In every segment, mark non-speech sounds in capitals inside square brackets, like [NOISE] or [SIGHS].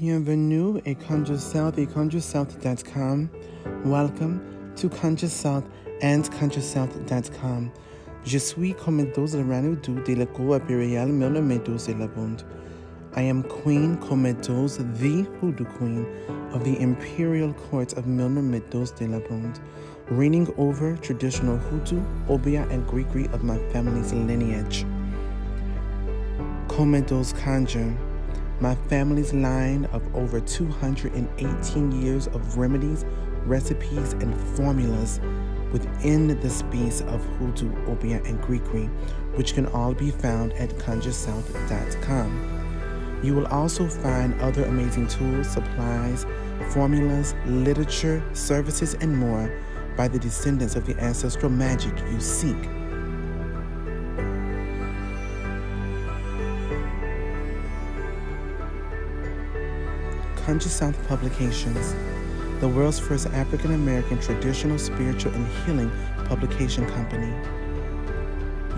Bienvenue et Conjure South et ConjureSouth.com. Welcome to Conjure South and ConjureSouth.com. Je suis Comedos Ranudou de la Cour impériale Milner Meadows et la Bond. I am Queen Co Meadows, the Hoodoo Queen of the Imperial Court of Milner Meadows de la Bond, reigning over traditional Hoodoo, Obeah, and Grigri of my family's lineage. Comedos Conjure my family's line of over 218 years of remedies, recipes, and formulas within the space of Hoodoo, Obeah, and Grigri, which can all be found at conjuresouth.com. You will also find other amazing tools, supplies, formulas, literature, services, and more by the descendants of the ancestral magic you seek. Conjure South Publications, the world's first African American traditional, spiritual, and healing publication company.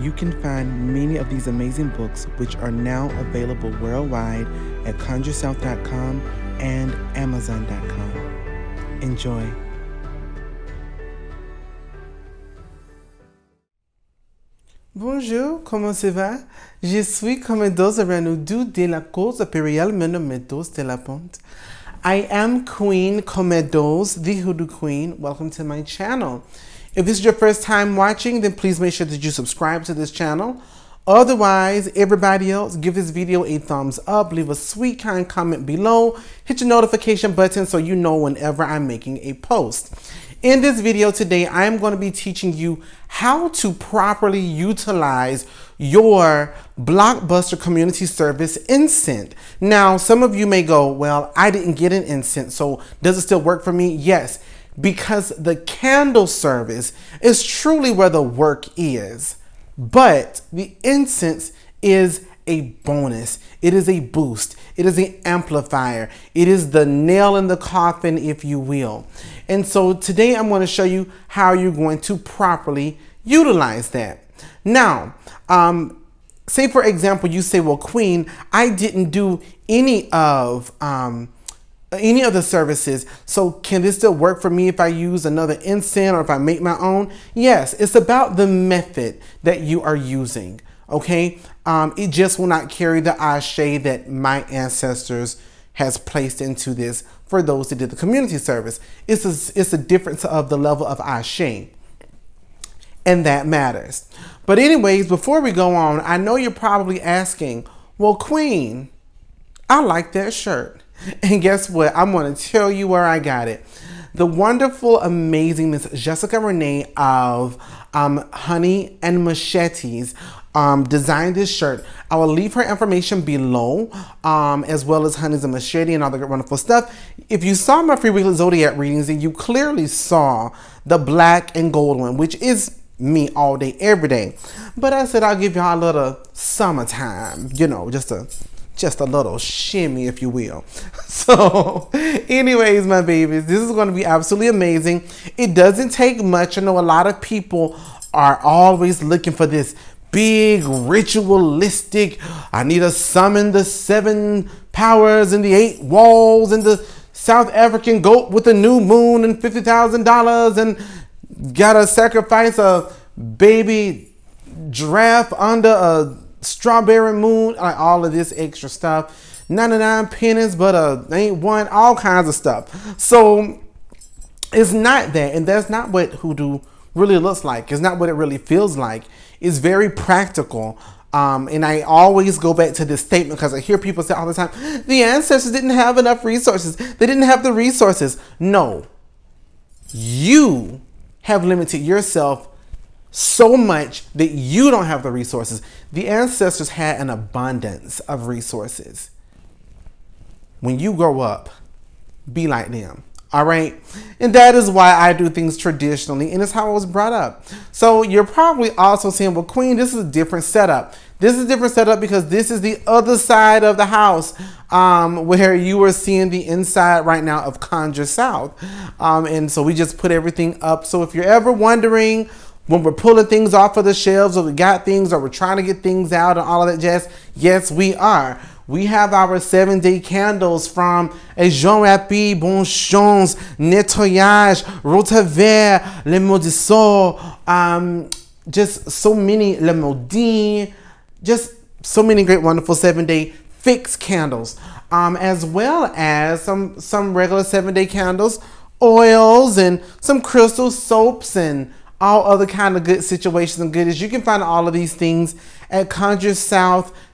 You can find many of these amazing books, which are now available worldwide at conjuresouth.com and amazon.com. Enjoy. Bonjour, comment ça va? Je suis Commodore Ranudou de la Cour impériale Milner Meadows de la Ponte. I am Queen Co Meadows, the Hoodoo Queen. Welcome to my channel. If this is your first time watching, then please make sure that you subscribe to this channel. Otherwise, everybody else, give this video a thumbs up, leave a sweet, kind comment below, hit your notification button so you know whenever I'm making a post. In this video today, I am going to be teaching you how to properly utilize your Blockbuster Community Service incense. Now, some of you may go, well, I didn't get an incense, so does it still work for me? Yes, because the candle service is truly where the work is. But the incense is a bonus. It is a boost. It is the amplifier. It is the nail in the coffin, if you will. And so today I'm going to show you how you're going to properly utilize that. Now, um, say for example, you say, well, Queen, I didn't do any of, um, any of the services. So can this still work for me if I use another incense or if I make my own? Yes, it's about the method that you are using. Okay, um, it just will not carry the ashe that my ancestors has placed into this for those that did the community service. It's a, it's a difference of the level of ashe, and that matters. But anyways, before we go on, I know you're probably asking, well, Queen, I like that shirt. [LAUGHS] And guess what? I'm going to tell you where I got it. The wonderful, amazing Miss Jessica Renee of um, Honey and Machetes um, designed this shirt. I will leave her information below, um, as well as Honey's and Machete and all the wonderful stuff. If you saw my free weekly zodiac readings, then you clearly saw the black and gold one, which is me all day, every day. But I said I'll give y'all a little summertime, you know, just a just a little shimmy, if you will. [LAUGHS] So, anyways, my babies, this is going to be absolutely amazing. It doesn't take much. I know a lot of people are always looking for this big ritualistic. I need to summon the seven powers and the eight walls and the South African goat with the new moon and fifty thousand dollars and gotta sacrifice a baby giraffe under a strawberry moon, all of this extra stuff. 99 pennies, but uh ain't one, all kinds of stuff. So it's not that, and that's not what hoodoo really looks like. It's not what it really feels like. It's very practical. Um, and I always go back to this statement because I hear people say all the time, the ancestors didn't have enough resources. They didn't have the resources. No, you have limited yourself so much that you don't have the resources. The ancestors had an abundance of resources. When you grow up, be like them. All right. And that is why I do things traditionally, and it's how I was brought up. So you're probably also saying, well, Queen, this is a different setup. This is a different setup because this is the other side of the house um, where you are seeing the inside right now of Conjure South. Um, and so we just put everything up. So if you're ever wondering, when we're pulling things off of the shelves or we got things or we're trying to get things out and all of that jazz, yes, we are. We have our seven day candles from Argent Rapide, Bon Chance, Nettoyage, Rotaver, Le Modisor, um, just so many, Le Modine, just so many great, wonderful seven day fixed candles, um, as well as some, some regular seven day candles, oils, and some crystal soaps and all other kind of good situations and goodies. You can find all of these things at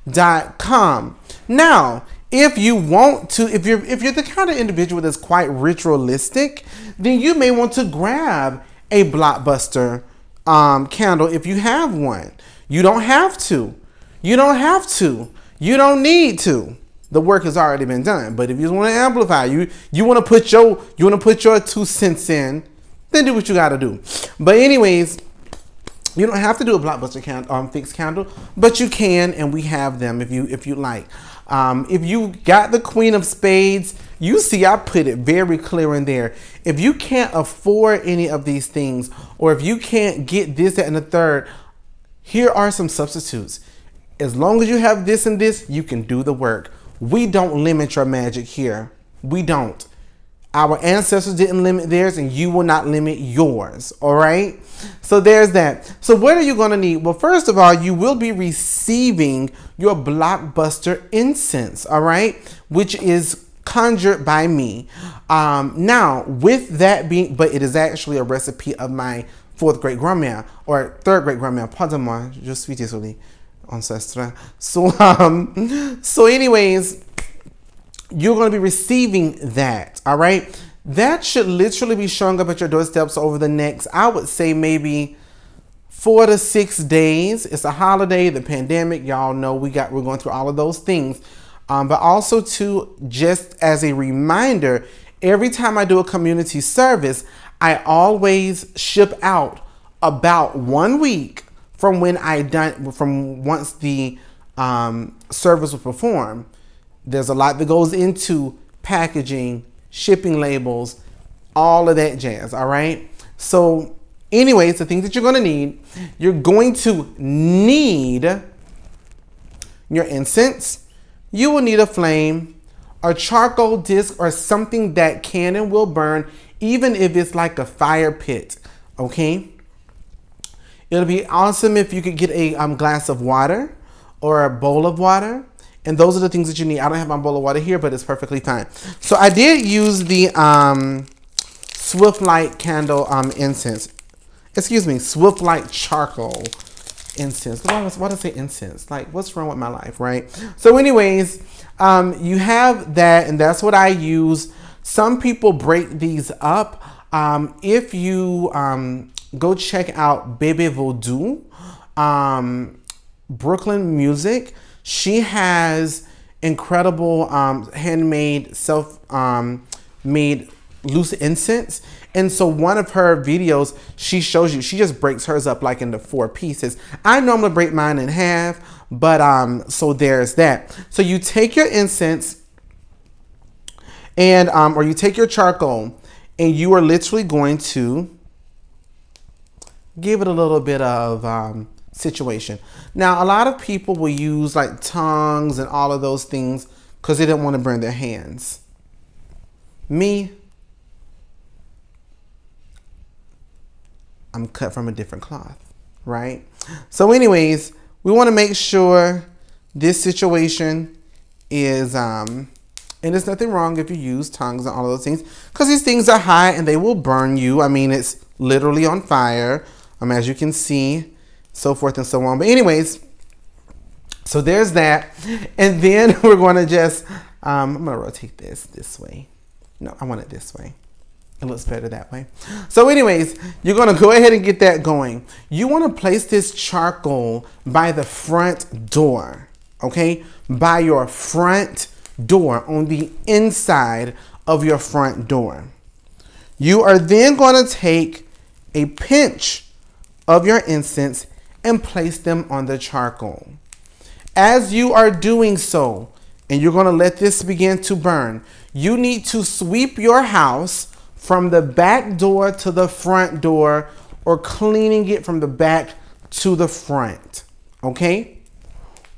conjuresouth.com. Now, if you want to, if you're if you're the kind of individual that's quite ritualistic, then you may want to grab a blockbuster um, candle if you have one. You don't have to. You don't have to. You don't need to. The work has already been done. But if you want to amplify, you you want to put your you want to put your two cents in, then do what you got to do. But anyways, you don't have to do a blockbuster candle, um, fixed candle, but you can, and we have them if you if you like. Um, if you got the Queen of Spades, you see I put it very clear in there. If you can't afford any of these things, or if you can't get this, that, and the third, here are some substitutes. As long as you have this and this, you can do the work. We don't limit your magic here. We don't. Our ancestors didn't limit theirs, and you will not limit yours. All right. So there's that. So what are you going to need? Well, first of all, you will be receiving your blockbuster incense. All right, which is conjured by me. Um, now, with that being, but it is actually a recipe of my fourth great grandma or third great grandma. Pardon-moi, je suis désolé, ancestre. So, um, [LAUGHS] so anyways you're going to be receiving that. All right. That should literally be showing up at your doorsteps over the next, I would say, maybe four to six days. It's a holiday, the pandemic. Y'all know we got we're going through all of those things. Um, but also to just as a reminder, every time I do a community service, I always ship out about one week from when I done from once the um, service was performed. There's a lot that goes into packaging, shipping labels, all of that jazz, all right? So, anyways, the things that you're gonna need, you're going to need your incense, you will need a flame, a charcoal disc, or something that can and will burn, even if it's like a fire pit, okay? It'll be awesome if you could get a um, glass of water or a bowl of water and those are the things that you need. I don't have my bowl of water here, but it's perfectly fine. So I did use the um, Swift Lite candle um, incense. Excuse me, Swift Lite charcoal incense. Why, why did I say incense? Like, what's wrong with my life, right? So anyways, um, you have that, and that's what I use. Some people break these up. Um, if you um, go check out Bebe Voodoo, um, Brooklyn Music, she has incredible um, handmade, self um, made loose incense. And so one of her videos, she shows you, she just breaks hers up like into four pieces. I normally break mine in half, but um, so there's that. So you take your incense and, um, or you take your charcoal and you are literally going to give it a little bit of um, situation. Now, a lot of people will use like tongs and all of those things because they don't want to burn their hands. Me, I'm cut from a different cloth, right? So, anyways, we want to make sure this situation is, um, and there's nothing wrong if you use tongs and all of those things because these things are high and they will burn you. I mean, it's literally on fire. Um, as you can see, so forth and so on. But anyways, so there's that. [LAUGHS] And then [LAUGHS] we're going to just, um, I'm going to rotate this this way. No, I want it this way. It looks better that way. So anyways, you're going to go ahead and get that going. You want to place this charcoal by the front door, okay? By your front door on the inside of your front door. You are then going to take a pinch of your incense and place them on the charcoal. As you are doing so, and you're going to let this begin to burn, you need to sweep your house from the back door to the front door or cleaning it from the back to the front. Okay?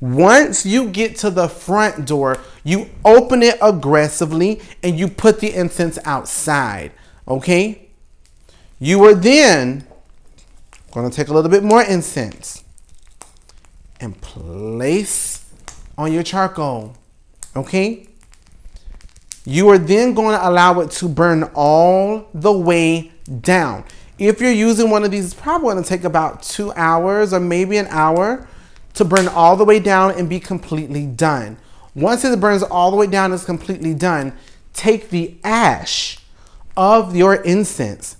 Once you get to the front door, you open it aggressively and you put the incense outside. Okay? You are then going to take a little bit more incense and place on your charcoal. Okay? You are then going to allow it to burn all the way down. If you're using one of these, it's probably going to take about two hours or maybe an hour to burn all the way down and be completely done. Once it burns all the way down it's completely done, take the ash of your incense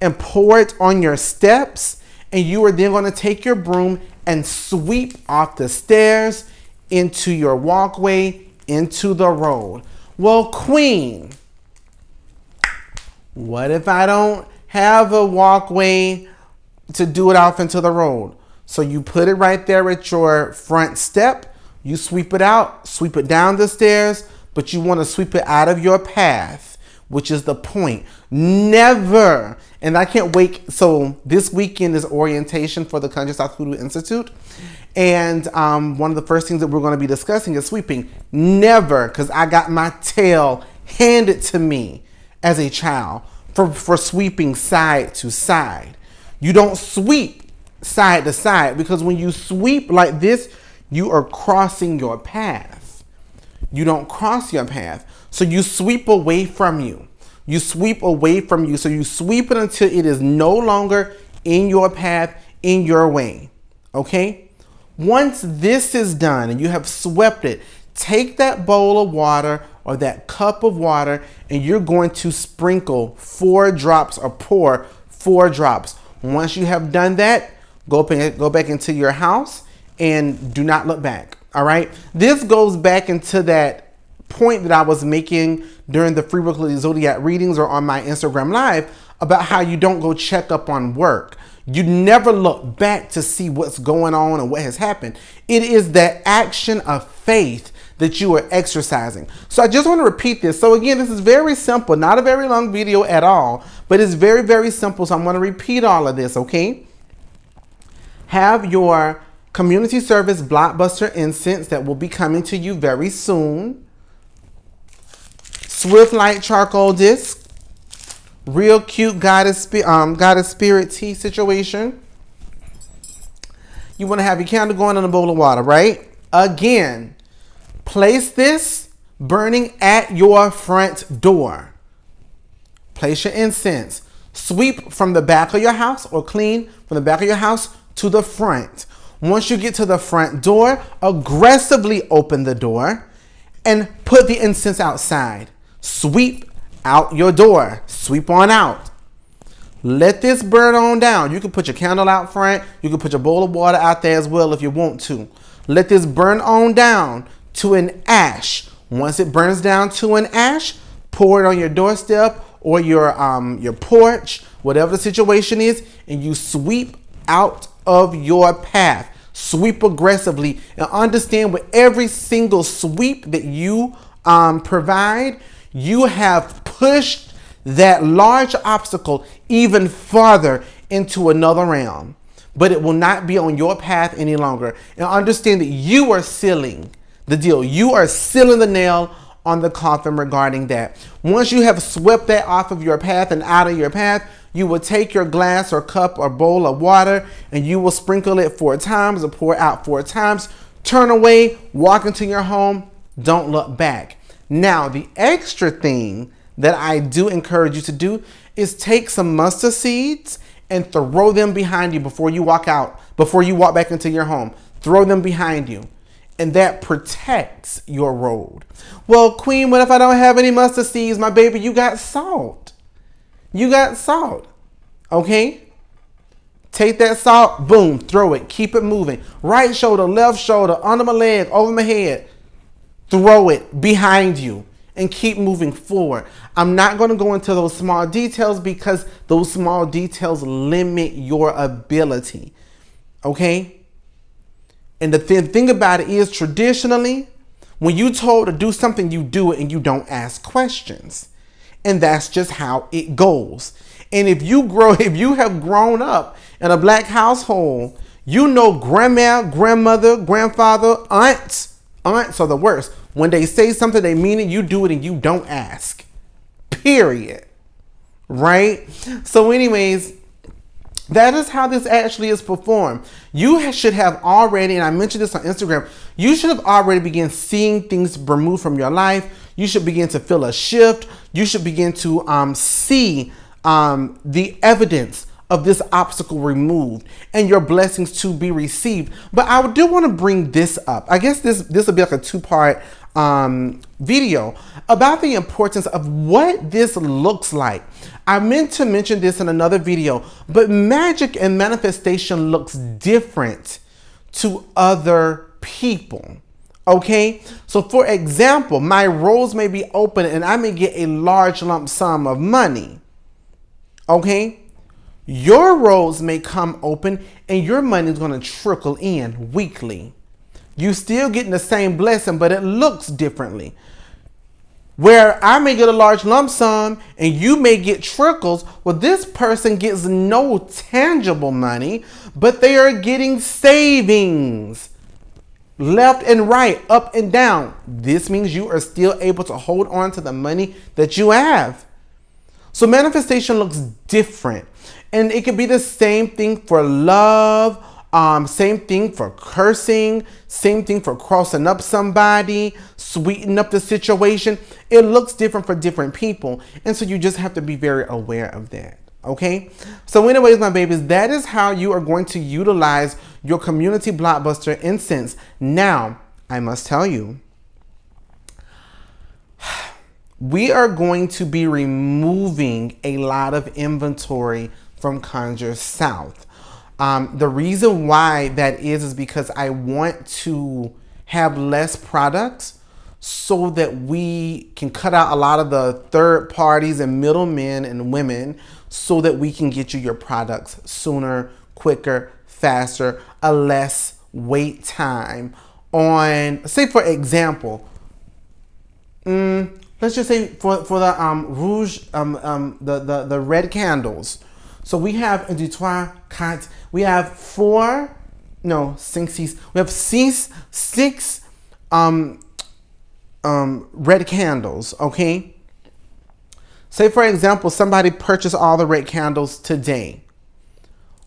and pour it on your steps. And you are then going to take your broom and sweep off the stairs into your walkway, into the road. Well, Queen, what if I don't have a walkway to do it off into the road? So you put it right there at your front step. You sweep it out, sweep it down the stairs, but you want to sweep it out of your path, which is the point. Never, and I can't wait. So this weekend is orientation for the Conjure South Hoodoo Institute. And um, one of the first things that we're going to be discussing is sweeping. Never, because I got my tail handed to me as a child for, for sweeping side to side. You don't sweep side to side because when you sweep like this, you are crossing your path. You don't cross your path. So you sweep away from you. You sweep away from you. So you sweep it until it is no longer in your path, in your way. Okay? Once this is done and you have swept it, take that bowl of water or that cup of water and you're going to sprinkle four drops or pour four drops. Once you have done that, go, go back into your house and do not look back. All right. This goes back into that point that I was making during the free weekly zodiac readings or on my Instagram live about how you don't go check up on work. You never look back to see what's going on and what has happened. It is that action of faith that you are exercising. So I just want to repeat this. So again, this is very simple, not a very long video at all, but it's very, very simple. So I'm going to repeat all of this, okay? Have your community service blockbuster incense that will be coming to you very soon. Swift Lite charcoal disc Real cute goddess, um, goddess spirit tea situation. You want to have your candle going in a bowl of water, right? Again, place this burning at your front door. Place your incense. Sweep from the back of your house or clean from the back of your house to the front. Once you get to the front door, aggressively open the door and put the incense outside. Sweep out your door. Sweep on out. Let this burn on down. You can put your candle out front. You can put your bowl of water out there as well if you want to. Let this burn on down to an ash. Once it burns down to an ash, pour it on your doorstep or your um, your porch, whatever the situation is, and you sweep out of your path. Sweep aggressively and understand with every single sweep that you um, provide, you have pushed that large obstacle even farther into another realm. But it will not be on your path any longer. And understand that you are sealing the deal. You are sealing the nail on the coffin regarding that. Once you have swept that off of your path and out of your path, you will take your glass or cup or bowl of water and you will sprinkle it four times or pour out four times. Turn away, walk into your home, don't look back. Now, the extra thing that I do encourage you to do is take some mustard seeds and throw them behind you before you walk out, before you walk back into your home. Throw them behind you. And that protects your road. Well, Queen, what if I don't have any mustard seeds? My baby, you got salt. You got salt. Okay? Take that salt, boom, throw it, keep it moving. Right shoulder, left shoulder, under my leg, over my head throw it behind you and keep moving forward. I'm not going to go into those small details because those small details limit your ability. Okay? And the th- thing about it is, traditionally, when you're told to do something, you do it and you don't ask questions. And that's just how it goes. And if you grow, [LAUGHS] if you have grown up in a black household, You know, grandma, grandmother, grandfather, aunts, aunts are the worst. When they say something, they mean it, you do it and you don't ask. Period. Right? So, anyways, that is how this actually is performed. You should have already, and I mentioned this on Instagram, you should have already begun seeing things removed from your life. You should begin to feel a shift. You should begin to um, see um, the evidence of this obstacle removed and your blessings to be received. But I do want to bring this up. I guess this this will be like a two part um, video about the importance of what this looks like. I meant to mention this in another video, but magic and manifestation looks different to other people. Okay, so for example, my rolls may be open and I may get a large lump sum of money. Okay, your rolls may come open and your money is going to trickle in weekly. You still getting the same blessing, but it looks differently. Where I may get a large lump sum and you may get trickles, well, this person gets no tangible money, but they are getting savings left and right, up and down. This means you are still able to hold on to the money that you have. So manifestation looks different. And it could be the same thing for love, um, same thing for cursing, same thing for crossing up somebody, sweeten up the situation. It looks different for different people. And so you just have to be very aware of that. Okay? So, anyways, my babies, that is how you are going to utilize your community blockbuster incense. Now, I must tell you, [SIGHS] we are going to be removing a lot of inventory from Conjure South. Um, the reason why that is is because I want to have less products so that we can cut out a lot of the third parties and middlemen and women so that we can get you your products sooner, quicker, faster, a less wait time. On, say, for example, mm, let's just say for, for the um, rouge, um, um, the, the, the red candles so we have un, trois, quatre. We have four, no, cinq, six. We have six, six um, um, red candles, okay? Say, for example, somebody purchased all the red candles today.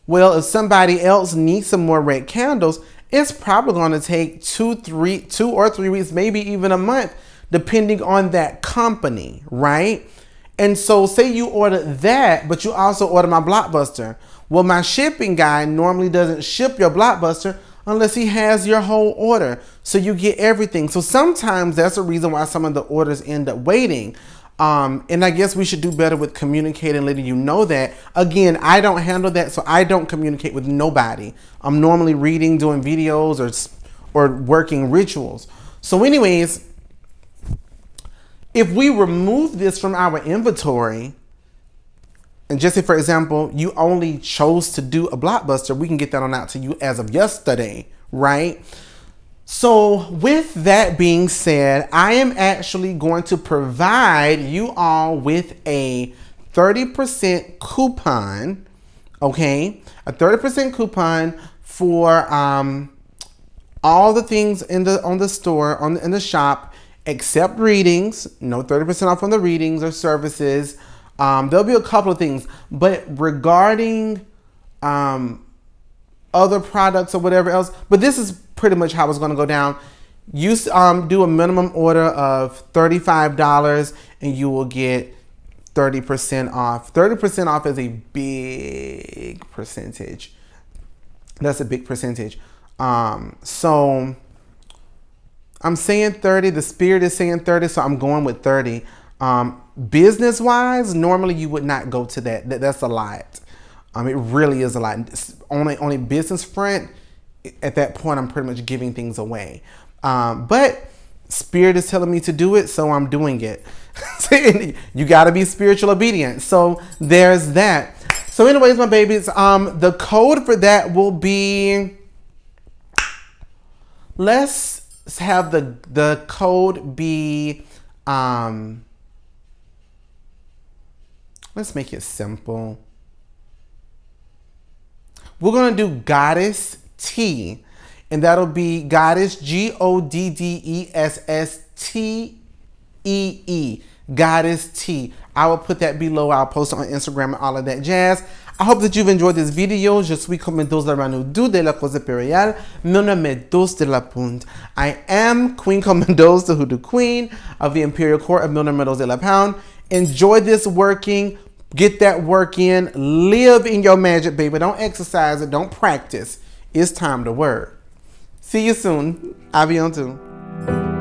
Well, if somebody else needs some more red candles, it's probably going to take two, three, two or three weeks, maybe even a month, depending on that company, right? And so, say you order that, but you also order my Blockbuster. Well, my shipping guy normally doesn't ship your Blockbuster unless he has your whole order. So you get everything. So sometimes that's the reason why some of the orders end up waiting. Um, and I guess we should do better with communicating, letting you know that. Again, I don't handle that, so I don't communicate with nobody. I'm normally reading, doing videos, or or working rituals. So, anyways, if we remove this from our inventory, and just say, for example, you only chose to do a blockbuster, we can get that on out to you as of yesterday, right? So, with that being said, I am actually going to provide you all with a 30% coupon, okay? A 30% coupon for um, all the things in the on the store on in the shop accept readings, no 30% off on the readings or services. Um, there'll be a couple of things, but regarding um, other products or whatever else, but this is pretty much how it's going to go down. You um, do a minimum order of $35 and you will get 30% off. 30% off is a big percentage. That's a big percentage. Um, so I'm saying 30. The spirit is saying 30, so I'm going with 30. Um, business wise, normally you would not go to that. that that's a lot. Um, it really is a lot. On a, business front, at that point, I'm pretty much giving things away. Um, but spirit is telling me to do it, so I'm doing it. [LAUGHS] you got to be spiritual obedient. So there's that. So, anyways, my babies, um, the code for that will be. Let's have the the code be um let's make it simple. We're to do goddess T. And that'll be Goddess, G O D D E S S T E E. Goddess T. I will put that below. I'll post on Instagram and all of that jazz. I hope that you've enjoyed this video. Je suis comme dos la Ranoudu de la cause impériale. Mon nom est Dos de la Pound. I am Queen Commandos, the Hoodoo Queen of the Imperial Court of Milner Meadows de la Pound. Enjoy this working. Get that work in. Live in your magic, baby. Don't exercise it. Don't practice. It's time to work. See you soon. Avion too.